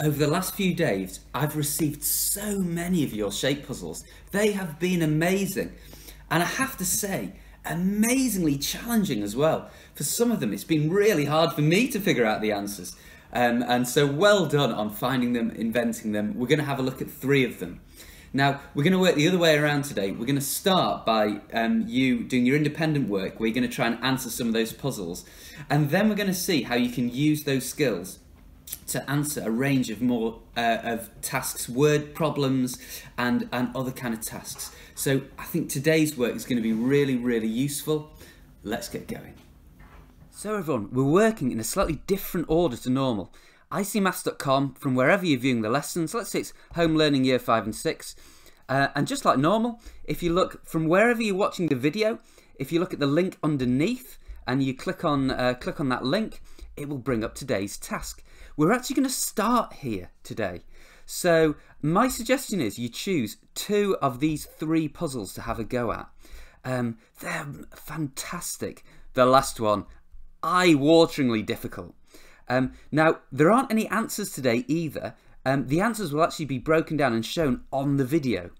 Over the last few days, I've received so many of your shape puzzles. They have been amazing. And I have to say, amazingly challenging as well. For some of them, it's been really hard for me to figure out the answers. Um, and so well done on finding them, inventing them. We're going to have a look at three of them. Now, we're going to work the other way around today. We're going to start by um, you doing your independent work you're going to try and answer some of those puzzles. And then we're going to see how you can use those skills to answer a range of more uh, of tasks, word problems, and and other kind of tasks. So I think today's work is going to be really really useful. Let's get going. So everyone, we're working in a slightly different order to normal. iseemaths.com from wherever you're viewing the lessons. Let's say it's home learning year five and six. Uh, and just like normal, if you look from wherever you're watching the video, if you look at the link underneath and you click on uh, click on that link, it will bring up today's task. We're actually going to start here today. So my suggestion is you choose two of these three puzzles to have a go at. Um, they're fantastic. The last one, eye-wateringly difficult. Um, now, there aren't any answers today either. Um, the answers will actually be broken down and shown on the video.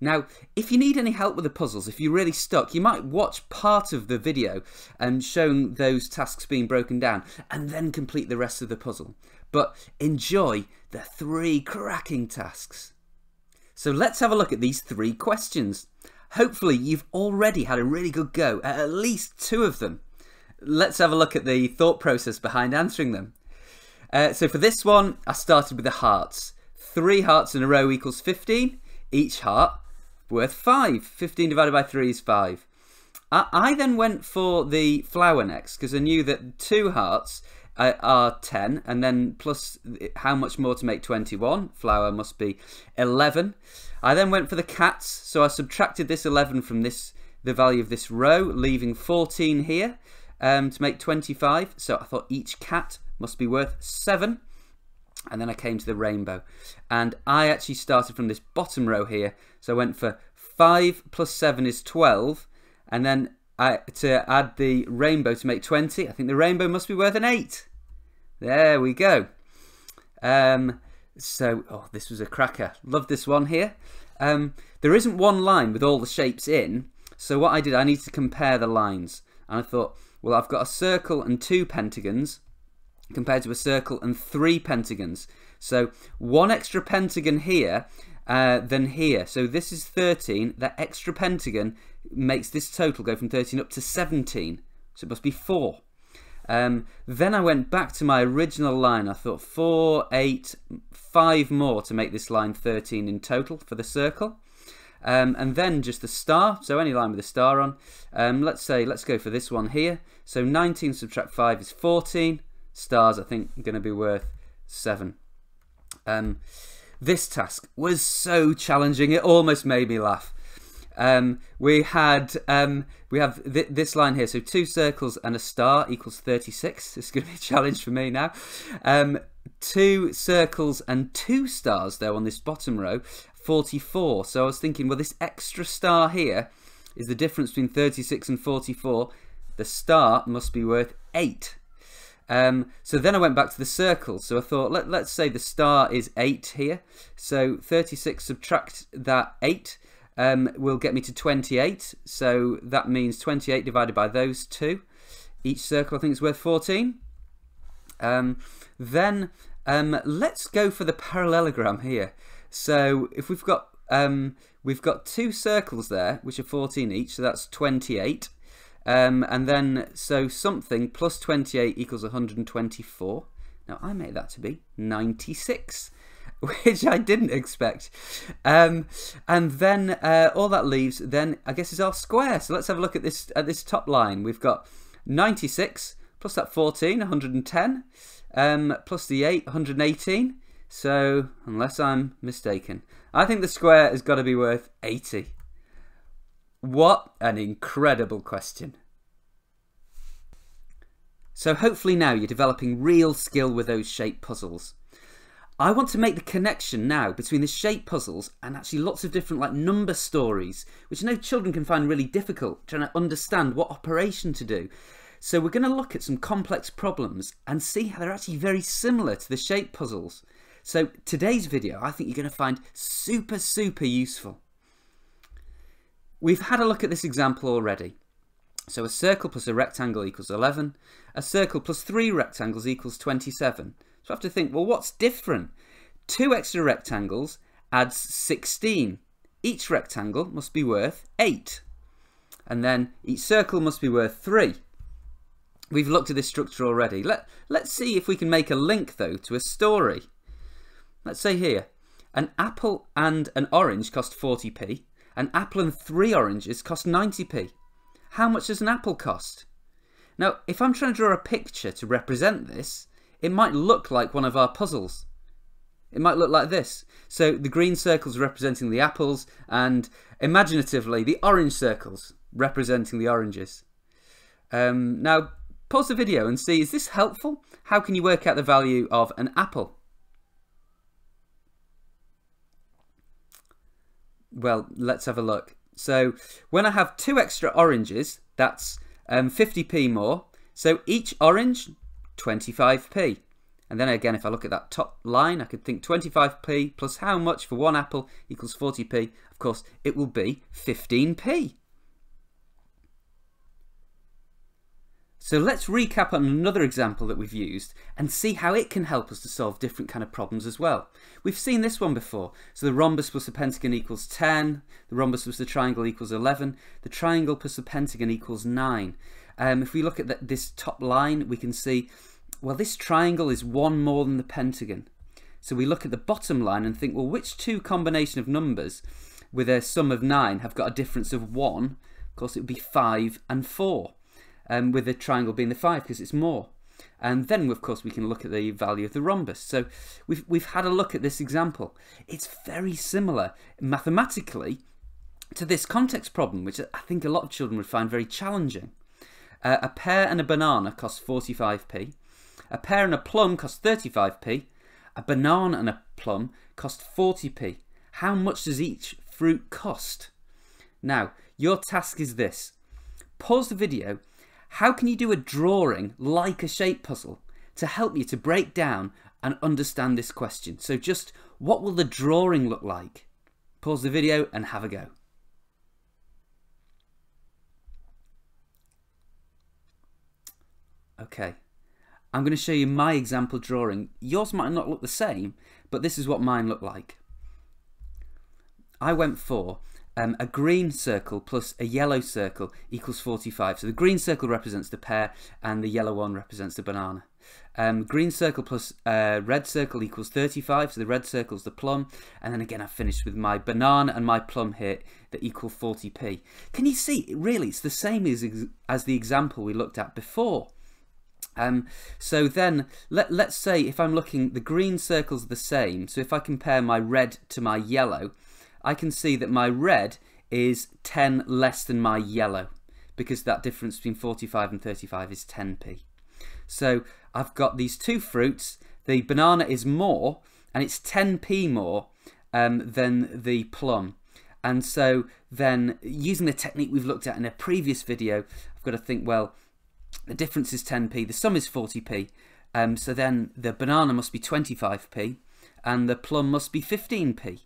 Now, if you need any help with the puzzles, if you're really stuck, you might watch part of the video and showing those tasks being broken down and then complete the rest of the puzzle. But enjoy the three cracking tasks. So let's have a look at these three questions. Hopefully you've already had a really good go at at least two of them. Let's have a look at the thought process behind answering them. Uh, so for this one, I started with the hearts. Three hearts in a row equals 15. Each heart worth 5. 15 divided by 3 is 5. I, I then went for the flower next because I knew that two hearts uh, are 10 and then plus how much more to make 21 flower must be 11 I then went for the cats so I subtracted this 11 from this the value of this row leaving 14 here um, to make 25 so I thought each cat must be worth 7 and then I came to the rainbow. And I actually started from this bottom row here. So I went for 5 plus 7 is 12 and then I, to add the rainbow to make 20 I think the rainbow must be worth an 8 there we go. Um, so oh this was a cracker. Love this one here. Um, there isn't one line with all the shapes in. So what I did I need to compare the lines. And I thought well I've got a circle and two pentagons compared to a circle and three pentagons. So one extra pentagon here uh, than here. So this is 13. That extra pentagon makes this total go from 13 up to 17. So it must be 4. Um, then I went back to my original line. I thought 4, 8, 5 more to make this line 13 in total for the circle. Um, and then just the star, so any line with a star on. Um, let's say, let's go for this one here. So 19 subtract 5 is 14 stars, I think, going to be worth seven. Um, this task was so challenging; it almost made me laugh. Um, we had um, we have th this line here. So two circles and a star equals 36. It's going to be a challenge for me now. Um, two circles and two stars though on this bottom row, 44. So I was thinking, well, this extra star here is the difference between 36 and 44. The star must be worth 8. Um, so then I went back to the circle. So I thought, let, let's say the star is 8 here. So 36 subtract that 8 um, will get me to 28. So that means 28 divided by those two. Each circle I think is worth 14. Um, then um, let's go for the parallelogram here. So if we've got um, we've got two circles there, which are 14 each, so that's 28. Um, and then, so something plus 28 equals 124. Now, I made that to be 96, which I didn't expect. Um, and then uh, all that leaves, then I guess is our square. So let's have a look at this at this top line. We've got 96 plus that 14, 110, um, plus the 8, 118. So, unless I'm mistaken, I think the square has got to be worth 80. What an incredible question. So hopefully now you're developing real skill with those shape puzzles. I want to make the connection now between the shape puzzles and actually lots of different like number stories, which I know children can find really difficult trying to understand what operation to do. So we're going to look at some complex problems and see how they're actually very similar to the shape puzzles. So today's video, I think you're going to find super, super useful. We've had a look at this example already. So a circle plus a rectangle equals 11. A circle plus three rectangles equals 27. So I have to think, well, what's different? Two extra rectangles adds 16. Each rectangle must be worth 8. And then each circle must be worth 3. We've looked at this structure already. Let, let's see if we can make a link, though, to a story. Let's say here, an apple and an orange cost 40p. An apple and three oranges cost 90p. How much does an apple cost? Now, if I'm trying to draw a picture to represent this, it might look like one of our puzzles. It might look like this. So the green circles representing the apples and imaginatively the orange circles representing the oranges. Um, now pause the video and see, is this helpful? How can you work out the value of an apple? Well, let's have a look. So when I have two extra oranges, that's um, 50p more. So each orange, 25p. And then again, if I look at that top line, I could think 25p plus how much for one apple equals 40p. Of course, it will be 15p. So let's recap on another example that we've used and see how it can help us to solve different kind of problems as well. We've seen this one before. So the rhombus plus the pentagon equals 10, the rhombus plus the triangle equals 11, the triangle plus the pentagon equals 9. Um, if we look at the, this top line, we can see, well, this triangle is one more than the pentagon. So we look at the bottom line and think, well, which two combination of numbers with a sum of 9 have got a difference of 1? Of course, it would be 5 and 4 um, with the triangle being the 5 because it's more. And then, of course, we can look at the value of the rhombus. So we've, we've had a look at this example. It's very similar mathematically to this context problem, which I think a lot of children would find very challenging. Uh, a pear and a banana cost 45p. A pear and a plum cost 35p. A banana and a plum cost 40p. How much does each fruit cost? Now, your task is this. Pause the video how can you do a drawing like a shape puzzle to help you to break down and understand this question? So just what will the drawing look like? Pause the video and have a go. Okay, I'm going to show you my example drawing. Yours might not look the same, but this is what mine looked like. I went for um, a green circle plus a yellow circle equals 45. So the green circle represents the pear and the yellow one represents the banana. Um, green circle plus uh, red circle equals 35, so the red circle is the plum. And then again, I finished with my banana and my plum here that equal 40p. Can you see, really, it's the same as, as the example we looked at before. Um, so then, let, let's say if I'm looking, the green circle's the same. So if I compare my red to my yellow, I can see that my red is 10 less than my yellow because that difference between 45 and 35 is 10p. So I've got these two fruits. The banana is more and it's 10p more um, than the plum. And so then using the technique we've looked at in a previous video, I've got to think, well, the difference is 10p, the sum is 40p. Um, so then the banana must be 25p and the plum must be 15p.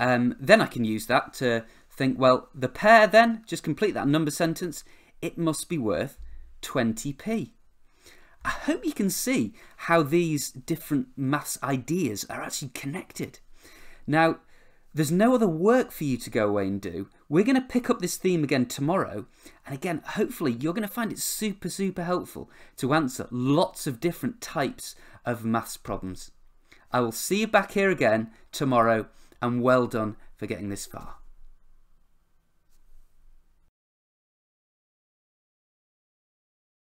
Um, then I can use that to think, well, the pear then, just complete that number sentence, it must be worth 20p. I hope you can see how these different maths ideas are actually connected. Now, there's no other work for you to go away and do. We're going to pick up this theme again tomorrow. And again, hopefully, you're going to find it super, super helpful to answer lots of different types of maths problems. I will see you back here again tomorrow and well done for getting this far.